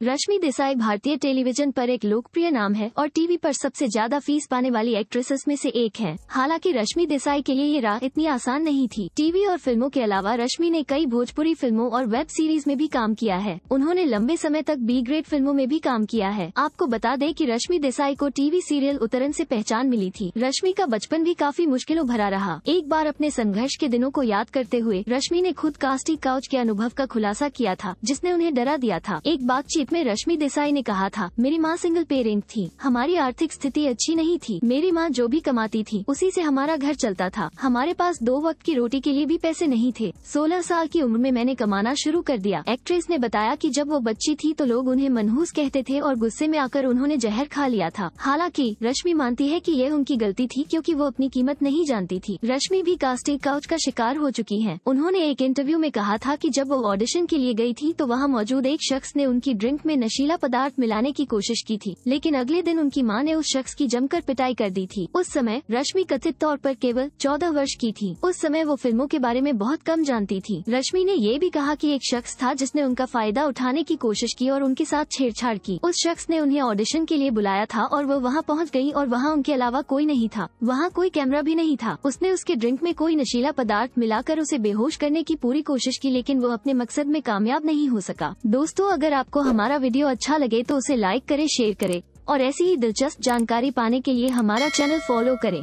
रश्मि देसाई भारतीय टेलीविज़न पर एक लोकप्रिय नाम है और टीवी पर सबसे ज़्यादा फ़ीस पाने वाली एक्ट्रेसेस में से एक है। हालाँकि रश्मि देसाई के लिए ये राह इतनी आसान नहीं थी। टीवी और फ़िल्मों के अलावा रश्मि ने कई भोजपुरी फ़िल्मों और वेब सीरीज़ में भी काम किया है। उन्होंने लंबे समय तक बी ग्रेड फ़िल्मों में भी काम किया है। आपको बता दें कि रश्मि देसाई को टीवी सीरियल उतरन से पहचान मिली थी। रश्मि का बचपन भी काफ़ी मुश्किलों भरा रहा। एक बार अपने संघर्ष के दिनों को याद करते हुए रश्मि ने खुद कास्टिंग काउच के अनुभव का खुलासा किया था, जिसने उन्हें डरा दिया था। एक बातचीत में रश्मि देसाई ने कहा था, मेरी माँ सिंगल पेरेंट थी। हमारी आर्थिक स्थिति अच्छी नहीं थी। मेरी माँ जो भी कमाती थी, उसी से हमारा घर चलता था। हमारे पास दो वक्त की रोटी के लिए भी पैसे नहीं थे। सोलह साल की उम्र में मैंने कमाना शुरू कर दिया। एक्ट्रेस ने बताया की जब वो बच्ची थी तो लोग उन्हें मनहूस कहते थे और गुस्से में आकर उन्होंने जहर खा लिया था। हालाँकि, रश्मि मानती है की यह उनकी गलती थी क्योंकि वो अपनी कीमत नहीं जानती थी। रश्मि भी कास्टिंग काउच का शिकार हो चुकी है। उन्होंने एक इंटरव्यू में कहा था की जब वो ऑडिशन के लिए गई थी तो वहाँ मौजूद एक शख्स ने उनकी ड्रिंक में नशीला पदार्थ मिलाने की कोशिश की थी, लेकिन अगले दिन उनकी माँ ने उस शख्स की जमकर पिटाई कर दी थी। उस समय रश्मि कथित तौर पर केवल चौदह वर्ष की थी। उस समय वो फ़िल्मों के बारे में बहुत कम जानती थी। रश्मि ने ये भी कहा कि एक शख्स था जिसने उनका फ़ायदा उठाने की कोशिश की और उनके साथ छेड़छाड़ की। उस शख्स ने उन्हें ऑडिशन के लिए बुलाया था और वो वहाँ पहुँच गई और वहाँ उनके अलावा कोई नहीं था। वहाँ कोई कैमरा भी नहीं था। उसने उसके ड्रिंक में कोई नशीला पदार्थ मिलाकर उसे बेहोश करने की पूरी कोशिश की, लेकिन वो अपने मकसद में कामयाब नहीं हो सका। दोस्तों, अगर आपको हमारा वीडियो अच्छा लगे तो उसे लाइक करे शेयर करे और ऐसी ही दिलचस्प जानकारी पाने के लिए हमारा चैनल फॉलो करें।